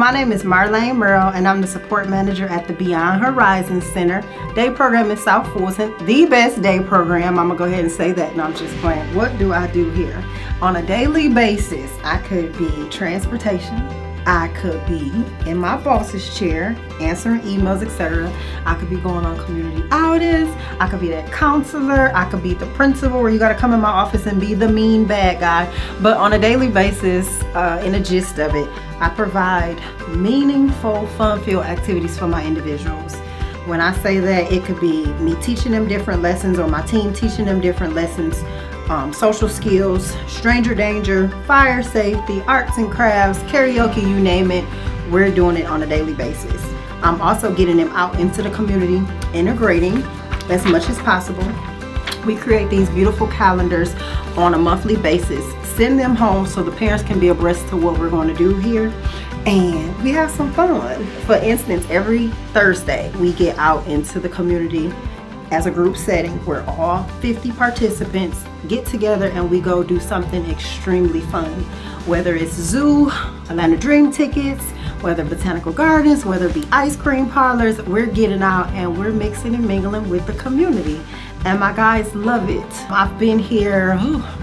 My name is Marlene Merle and I'm the support manager at the Beyond Horizons Center day program in South Fulton, the best day program. I'm gonna go ahead and say that and I'm just playing. What do I do here? On a daily basis, I could be transportation, I could be in my boss's chair, answering emails, etc. I could be going on community outings. I could be that counselor. I could be the principal where you got to come in my office and be the mean bad guy. But on a daily basis, uh, in the gist of it, I provide meaningful, fun-filled activities for my individuals. When I say that, it could be me teaching them different lessons or my team teaching them different lessons um, social skills, stranger danger, fire safety, arts and crafts, karaoke, you name it, we're doing it on a daily basis. I'm also getting them out into the community, integrating as much as possible. We create these beautiful calendars on a monthly basis, send them home so the parents can be abreast to what we're going to do here and we have some fun. For instance, every Thursday we get out into the community as a group setting where all 50 participants get together and we go do something extremely fun. Whether it's zoo, Atlanta Dream tickets, whether botanical gardens, whether it be ice cream parlors, we're getting out and we're mixing and mingling with the community. And my guys love it. I've been here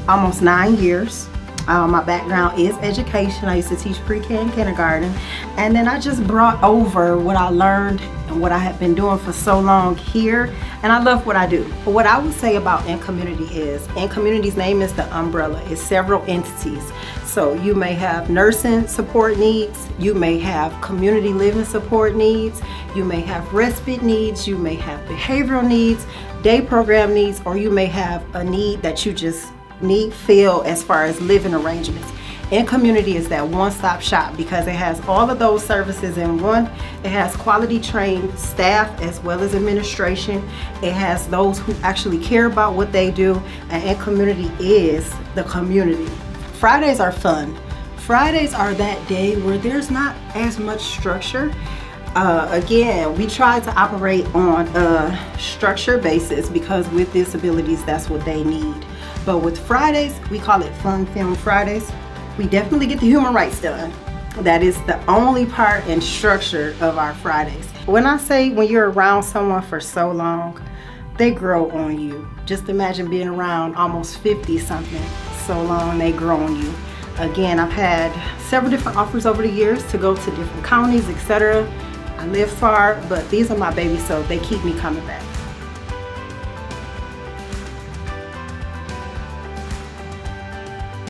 almost nine years. Um, my background is education. I used to teach pre-K and kindergarten. And then I just brought over what I learned and what I have been doing for so long here. And I love what I do. But what I would say about In Community is, In Community's name is the umbrella. It's several entities. So you may have nursing support needs, you may have community living support needs, you may have respite needs, you may have behavioral needs, day program needs, or you may have a need that you just need feel as far as living arrangements. In community is that one-stop shop because it has all of those services in one. It has quality trained staff as well as administration. It has those who actually care about what they do and in community is the community. Fridays are fun. Fridays are that day where there's not as much structure. Uh, again, we try to operate on a structure basis because with disabilities, that's what they need. But with Fridays, we call it Fun Film Fridays. We definitely get the human rights done. That is the only part and structure of our Fridays. When I say when you're around someone for so long, they grow on you. Just imagine being around almost 50 something so long they grow on you. Again, I've had several different offers over the years to go to different counties, etc. I live far, but these are my babies, so they keep me coming back.